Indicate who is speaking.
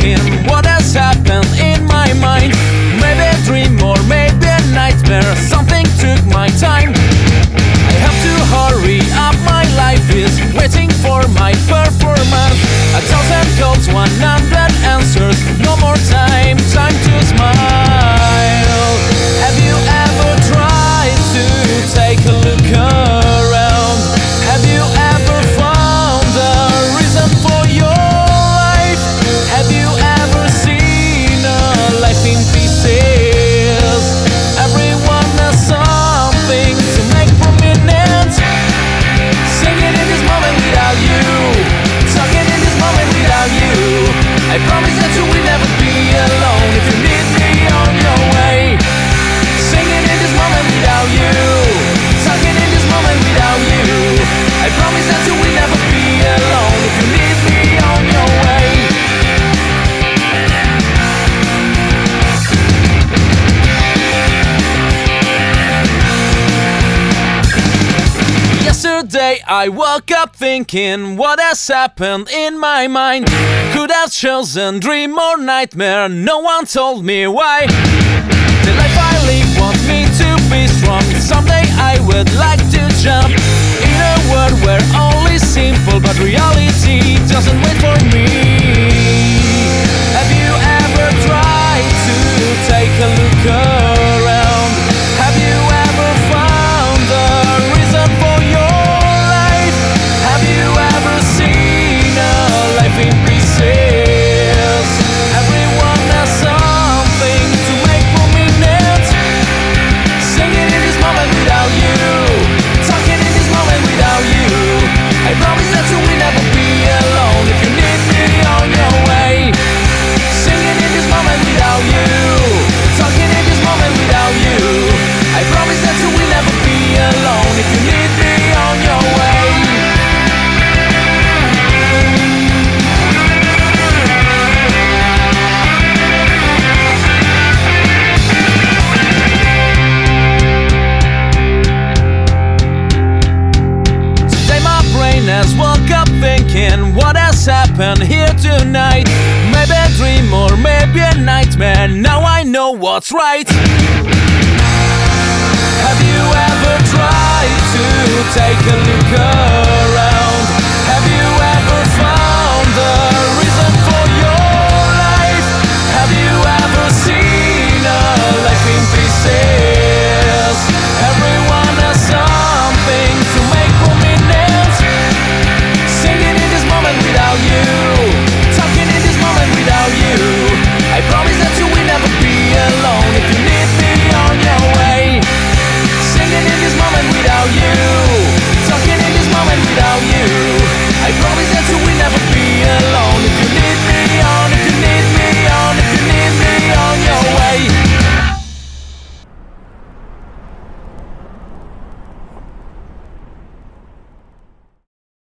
Speaker 1: What so we never Today I woke up thinking what has happened in my mind? Could have chosen dream or nightmare, no one told me why. The life I live wants me to be strong, someday I would like to jump In a world where all is simple but reality doesn't and what has happened here tonight. Maybe a dream or maybe a nightmare. Now I know what's right.